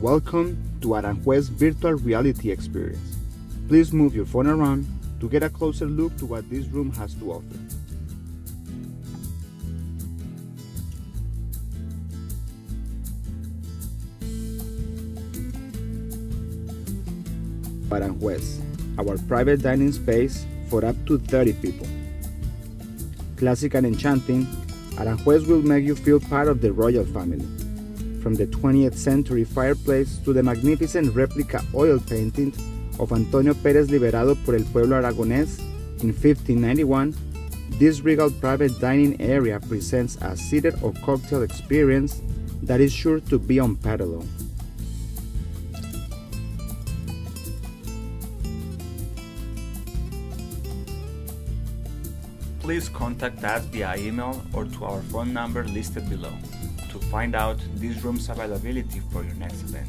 Welcome to Aranjuez virtual reality experience. Please move your phone around to get a closer look to what this room has to offer. Aranjuez, our private dining space for up to 30 people. Classic and enchanting, Aranjuez will make you feel part of the royal family. From the 20th century fireplace to the magnificent replica oil painting of Antonio Pérez liberado por el pueblo aragonés in 1591, this regal private dining area presents a seated or cocktail experience that is sure to be unparalleled. Please contact us via email or to our phone number listed below to find out this room's availability for your next event.